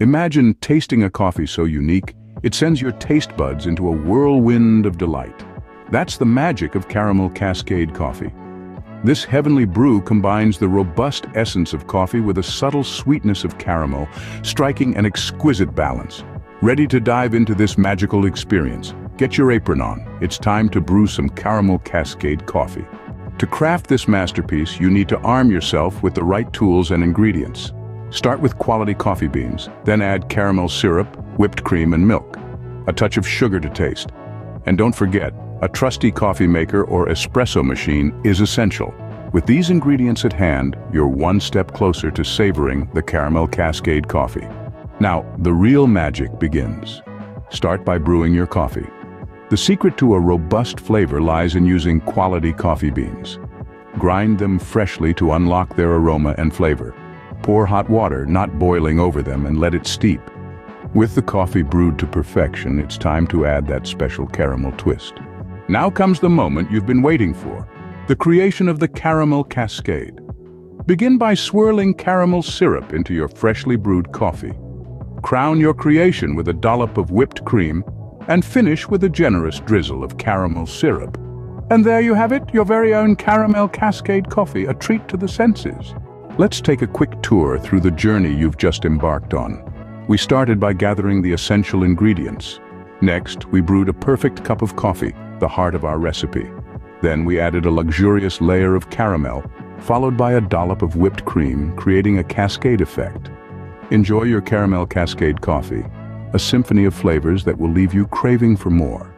Imagine tasting a coffee so unique, it sends your taste buds into a whirlwind of delight. That's the magic of Caramel Cascade coffee. This heavenly brew combines the robust essence of coffee with a subtle sweetness of caramel, striking an exquisite balance. Ready to dive into this magical experience? Get your apron on. It's time to brew some Caramel Cascade coffee. To craft this masterpiece, you need to arm yourself with the right tools and ingredients. Start with quality coffee beans, then add caramel syrup, whipped cream and milk. A touch of sugar to taste. And don't forget, a trusty coffee maker or espresso machine is essential. With these ingredients at hand, you're one step closer to savoring the Caramel Cascade coffee. Now, the real magic begins. Start by brewing your coffee. The secret to a robust flavor lies in using quality coffee beans. Grind them freshly to unlock their aroma and flavor. Pour hot water, not boiling over them, and let it steep. With the coffee brewed to perfection, it's time to add that special caramel twist. Now comes the moment you've been waiting for, the creation of the caramel cascade. Begin by swirling caramel syrup into your freshly brewed coffee. Crown your creation with a dollop of whipped cream and finish with a generous drizzle of caramel syrup. And there you have it, your very own Caramel Cascade coffee, a treat to the senses. Let's take a quick tour through the journey you've just embarked on. We started by gathering the essential ingredients. Next, we brewed a perfect cup of coffee, the heart of our recipe. Then we added a luxurious layer of caramel, followed by a dollop of whipped cream, creating a cascade effect. Enjoy your Caramel Cascade coffee, a symphony of flavors that will leave you craving for more.